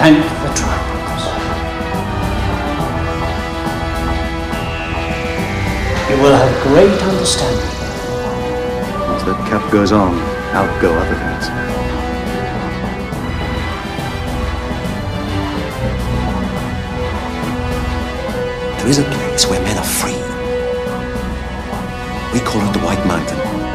thank the Tripods. You will have great understanding. As that cap goes on, out go other things. There is a place where men are free. We call it the White Mountain.